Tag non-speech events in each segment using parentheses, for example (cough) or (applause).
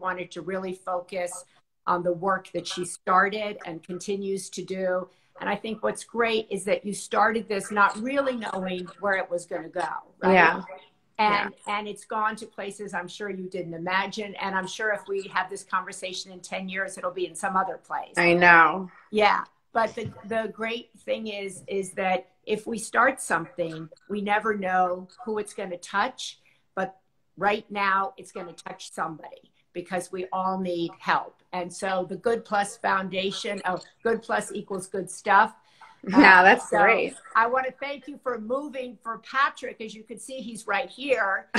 wanted to really focus on the work that she started and continues to do. And I think what's great is that you started this not really knowing where it was going to go. Right? Yeah. And, yeah. and it's gone to places I'm sure you didn't imagine. And I'm sure if we have this conversation in 10 years, it'll be in some other place. I know. Yeah. But the, the great thing is, is that if we start something, we never know who it's going to touch. But right now, it's going to touch somebody because we all need help. And so the Good Plus Foundation, oh, Good Plus equals good stuff. (laughs) Yeah, that's so great. I want to thank you for moving for Patrick. As you can see, he's right here. (laughs)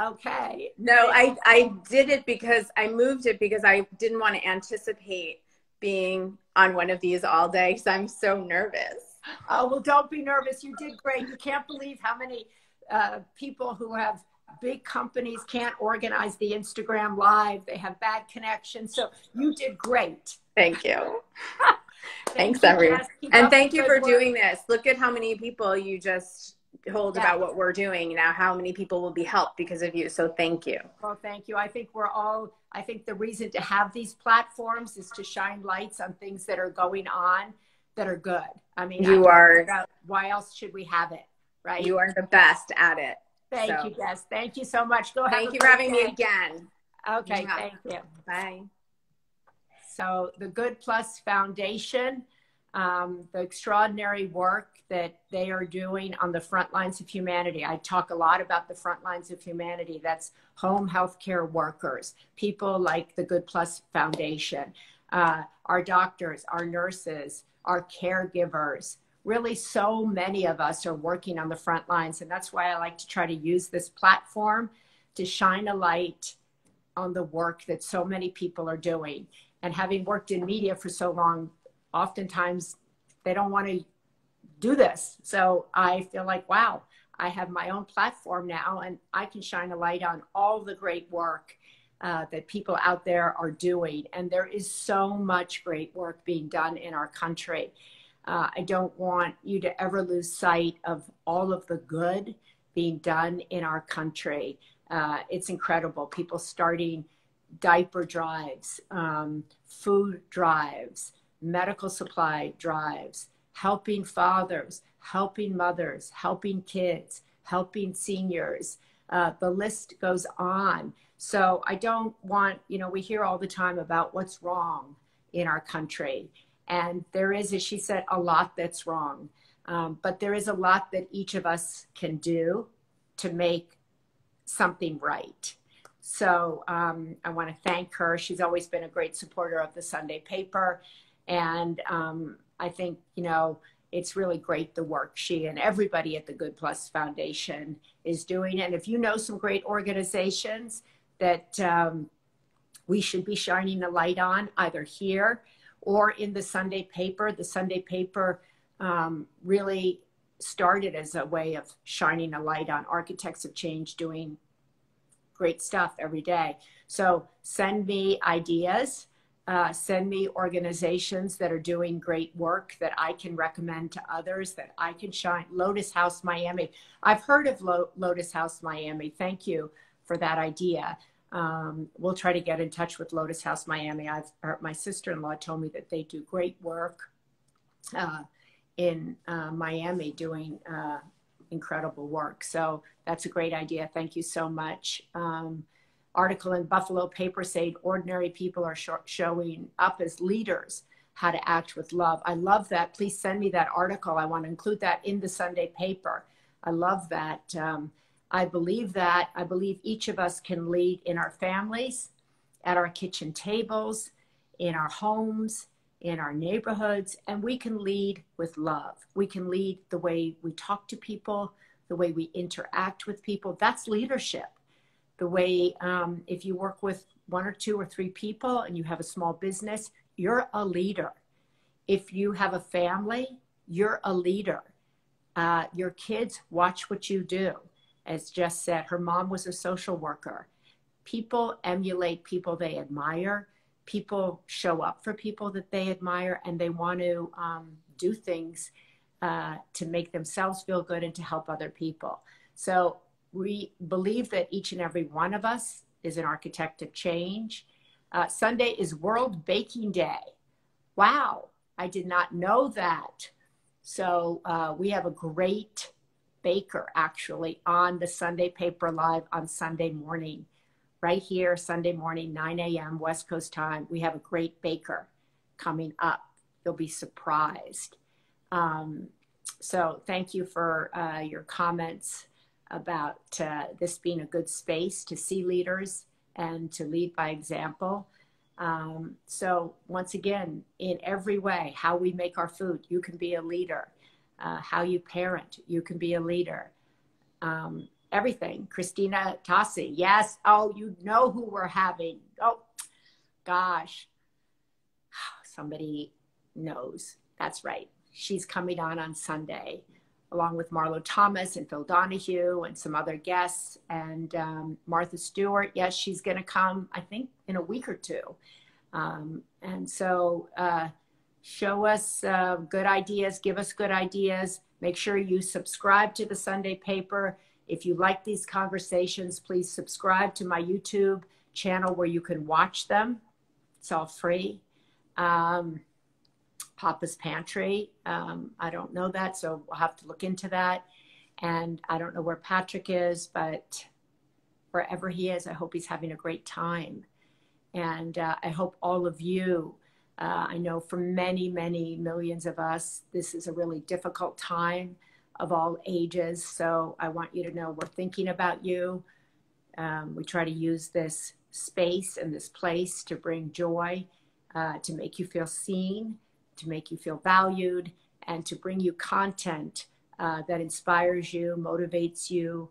okay. No, I, I did it because I moved it because I didn't want to anticipate being on one of these all day because I'm so nervous. Oh, well, don't be nervous. You did great. You can't believe how many uh, people who have big companies can't organize the Instagram live. They have bad connections. So you did great. Thank you. (laughs) Thanks, everyone. And thank you for work. doing this. Look at how many people you just told yeah. about what we're doing now, how many people will be helped because of you. So thank you. Well, thank you. I think we're all, I think the reason to have these platforms is to shine lights on things that are going on that are good. I mean, you I are, why else should we have it? Right. You are the best at it. Thank so. you, Jess. Thank you so much. Go ahead. Thank you for having day. me again. Okay, yeah. thank you. Bye. So, the Good Plus Foundation, um, the extraordinary work that they are doing on the front lines of humanity. I talk a lot about the front lines of humanity. That's home health care workers, people like the Good Plus Foundation, uh, our doctors, our nurses, our caregivers, really so many of us are working on the front lines. And that's why I like to try to use this platform to shine a light on the work that so many people are doing. And having worked in media for so long, oftentimes they don't want to do this. So I feel like, wow, I have my own platform now and I can shine a light on all the great work uh, that people out there are doing. And there is so much great work being done in our country. Uh, I don't want you to ever lose sight of all of the good being done in our country. Uh, it's incredible. People starting diaper drives, um, food drives, medical supply drives, helping fathers, helping mothers, helping kids, helping seniors. Uh, the list goes on. So I don't want, you know, we hear all the time about what's wrong in our country. And there is, as she said, a lot that's wrong. Um, but there is a lot that each of us can do to make something right. So um, I want to thank her. She's always been a great supporter of the Sunday paper. And um, I think, you know, it's really great the work she and everybody at the Good Plus Foundation is doing. And if you know some great organizations that um, we should be shining a light on, either here or in the Sunday paper. The Sunday paper um, really started as a way of shining a light on architects of change doing great stuff every day. So send me ideas. Uh, send me organizations that are doing great work that I can recommend to others that I can shine. Lotus House Miami. I've heard of Lo- Lotus House Miami. Thank you for that idea um, we'll try to get in touch with Lotus House Miami. I've my sister-in-law told me that they do great work uh, in uh, Miami, doing uh, incredible work. So that's a great idea. Thank you so much. Um, article in Buffalo paper said ordinary people are sh- showing up as leaders. How to act with love. I love that. Please send me that article. I want to include that in the Sunday paper. I love that. Um, I believe that. I believe each of us can lead in our families, at our kitchen tables, in our homes, in our neighborhoods, and we can lead with love. We can lead the way we talk to people, the way we interact with people. That's leadership. The way, um, if you work with one or two or three people and you have a small business, you're a leader. If you have a family, you're a leader. Uh, your kids watch what you do as Jess said, her mom was a social worker. People emulate people they admire. People show up for people that they admire, and they want to um, do things uh, to make themselves feel good and to help other people. So we believe that each and every one of us is an architect of change. Uh, Sunday is World Baking Day. Wow, I did not know that. So uh, we have a great baker actually on the Sunday Paper Live on Sunday morning. Right here, Sunday morning, 9 a.m. West Coast time. We have a great baker coming up. You'll be surprised. Um, so thank you for uh, your comments about uh, this being a good space to see leaders and to lead by example. Um, so once again, in every way, how we make our food, you can be a leader. Uh, how you parent, you can be a leader. Um, everything. Christina Tosi, yes. Oh, you know who we're having. Oh, gosh. (sighs) Somebody knows. That's right. She's coming on on Sunday, along with Marlo Thomas and Phil Donahue and some other guests. And um, Martha Stewart, yes, she's going to come, I think, in a week or two. Um, and so uh, show us uh, good ideas, give us good ideas. Make sure you subscribe to the Sunday paper. If you like these conversations, please subscribe to my YouTube channel where you can watch them. It's all free. Um, Papa's Pantry. Um, I don't know that, so we'll have to look into that. And I don't know where Patrick is, but wherever he is, I hope he's having a great time. And uh, I hope all of you, uh, I know for many, many millions of us, this is a really difficult time of all ages. So I want you to know we're thinking about you. Um, we try to use this space and this place to bring joy, uh, to make you feel seen to make you feel valued, and to bring you content uh, that inspires you, motivates you,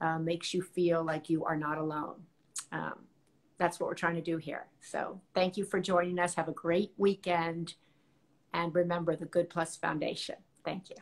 uh, makes you feel like you are not alone. Um, that's what we're trying to do here. So thank you for joining us. Have a great weekend. And remember the Good Plus Foundation. Thank you.